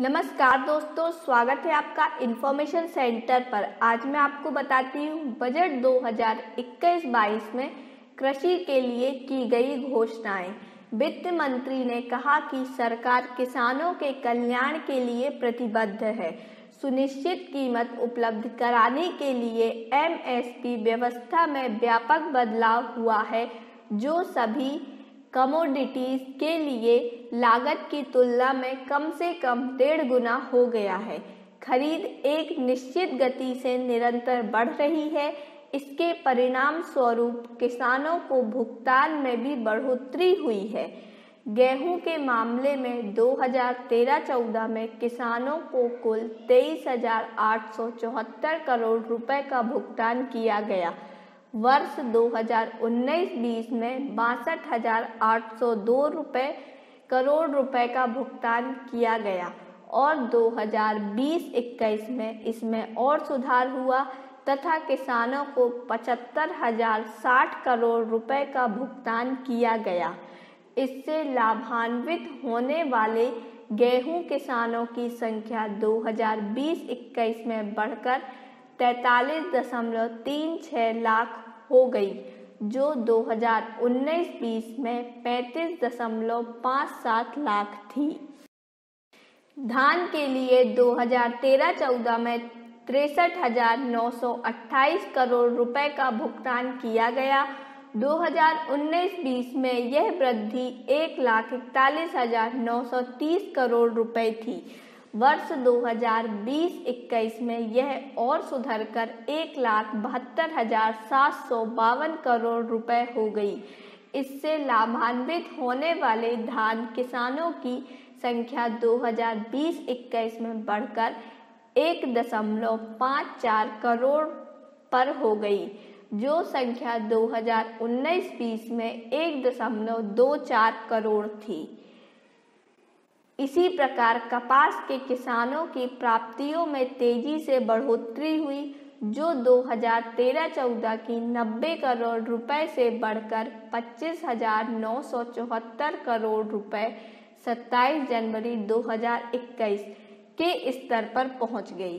नमस्कार दोस्तों, स्वागत है आपका इन्फॉर्मेशन सेंटर पर। आज मैं आपको बताती हूँ बजट 2021-22 में कृषि के लिए की गई घोषणाएँ। वित्त मंत्री ने कहा कि सरकार किसानों के कल्याण के लिए प्रतिबद्ध है। सुनिश्चित कीमत उपलब्ध कराने के लिए एमएसपी व्यवस्था में व्यापक बदलाव हुआ है, जो सभी कमोडिटीज के लिए लागत की तुलना में कम से कम डेढ़ गुना हो गया है। खरीद एक निश्चित गति से निरंतर बढ़ रही है। इसके परिणाम स्वरूप किसानों को भुगतान में भी बढ़ोतरी हुई है। गेहूँ के मामले में 2013-14 में किसानों को कुल तेईस करोड़ रुपए का भुगतान किया गया। वर्ष 2019-20 में बासठ हज़ार आठ सौ दो करोड़ रुपए का भुगतान किया गया और 2020-21 में इसमें और सुधार हुआ तथा किसानों को पचहत्तर हज़ार साठ करोड़ रुपए का भुगतान किया गया। इससे लाभान्वित होने वाले गेहूँ किसानों की संख्या 2020-21 में बढ़कर तैतालीस दशमलव तीन छः लाख हो गई, जो 2019-20 में पैंतीस दशमलव पाँच सात लाख थी। धान के लिए 2013-14 में तिरसठ हज़ार नौ सौ अट्ठाईस करोड़ रुपए का भुगतान किया गया। 2019-20 में यह वृद्धि एक लाख इकतालीस हज़ार नौ सौ तीस करोड़ रुपए थी। वर्ष 2020-21 में यह और सुधर कर एक लाख बहत्तर हज़ार सात सौ बावन करोड़ रुपए हो गई। इससे लाभान्वित होने वाले धान किसानों की संख्या 2020-21 में बढ़कर एक दशमलव पाँच चार करोड़ पर हो गई, जो संख्या 2019-20 में एक दशमलव दो चार करोड़ थी। इसी प्रकार कपास के किसानों की प्राप्तियों में तेज़ी से बढ़ोतरी हुई, जो 2013-14 की 90 करोड़ रुपए से बढ़कर पच्चीस हज़ार नौ सौ चौहत्तर करोड़ रुपए 27 जनवरी 2021 के स्तर पर पहुँच गई।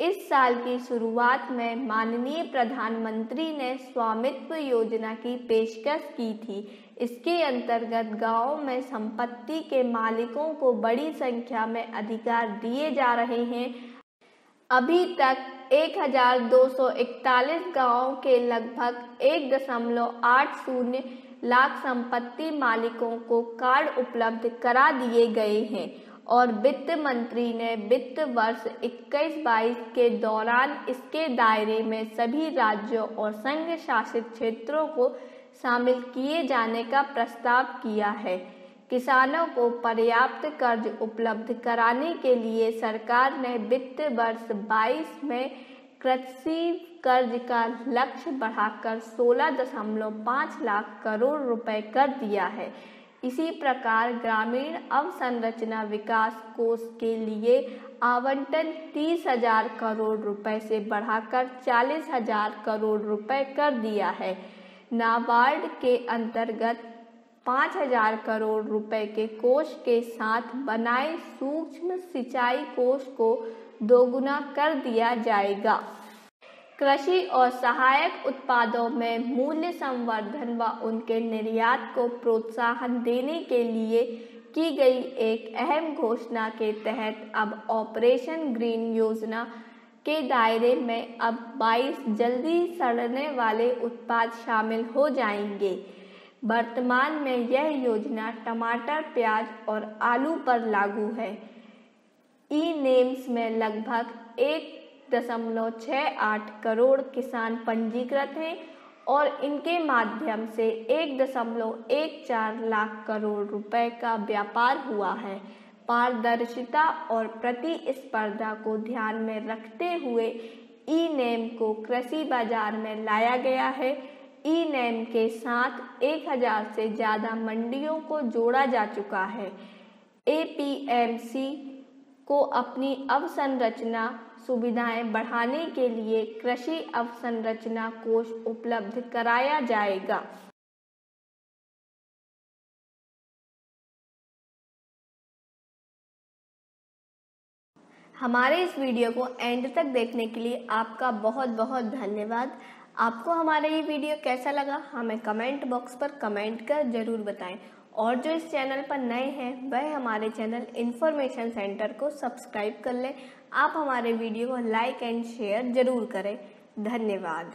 इस साल की शुरुआत में माननीय प्रधानमंत्री ने स्वामित्व योजना की पेशकश की थी। इसके अंतर्गत गाँवों में संपत्ति के मालिकों को बड़ी संख्या में अधिकार दिए जा रहे हैं। अभी तक 1241 गाँवों के लगभग एक दशमलव आठ शून्य लाख संपत्ति मालिकों को कार्ड उपलब्ध करा दिए गए हैं। और वित्त मंत्री ने वित्त वर्ष 21-22 के दौरान इसके दायरे में सभी राज्यों और संघ शासित क्षेत्रों को शामिल किए जाने का प्रस्ताव किया है। किसानों को पर्याप्त कर्ज उपलब्ध कराने के लिए सरकार ने वित्त वर्ष 22 में कृषि कर्ज का लक्ष्य बढ़ाकर 16.5 लाख करोड़ रुपए कर दिया है। इसी प्रकार ग्रामीण अवसंरचना विकास कोष के लिए आवंटन तीस हज़ार करोड़ रुपए से बढ़ाकर चालीस हज़ार करोड़ रुपए कर दिया है। नाबार्ड के अंतर्गत पाँच हज़ार करोड़ रुपए के कोष के साथ बनाए सूक्ष्म सिंचाई कोष को दोगुना कर दिया जाएगा। कृषि और सहायक उत्पादों में मूल्य संवर्धन व उनके निर्यात को प्रोत्साहन देने के लिए की गई एक अहम घोषणा के तहत अब ऑपरेशन ग्रीन योजना के दायरे में अब 22 जल्दी सड़ने वाले उत्पाद शामिल हो जाएँगे। वर्तमान में यह योजना टमाटर, प्याज और आलू पर लागू है। ई नेम्स में लगभग एक दशमलव छः आठ करोड़ किसान पंजीकृत हैं और इनके माध्यम से एक दशमलव एक चार लाख करोड़ रुपए का व्यापार हुआ है। पारदर्शिता और प्रतिस्पर्धा को ध्यान में रखते हुए ई नेम को कृषि बाज़ार में लाया गया है। ई नेम के साथ एक हज़ार से ज़्यादा मंडियों को जोड़ा जा चुका है। एपीएमसी को अपनी अवसंरचना सुविधाएँ बढ़ाने के लिए कृषि अवसंरचना कोष उपलब्ध कराया जाएगा। हमारे इस वीडियो को एंड तक देखने के लिए आपका बहुत बहुत धन्यवाद। आपको हमारा ये वीडियो कैसा लगा, हमें कमेंट बॉक्स पर कमेंट कर ज़रूर बताएँ। और जो इस चैनल पर नए हैं, वह हमारे चैनल इन्फॉर्मेशन सेंटर को सब्सक्राइब कर लें। आप हमारे वीडियो को लाइक एंड शेयर ज़रूर करें। धन्यवाद।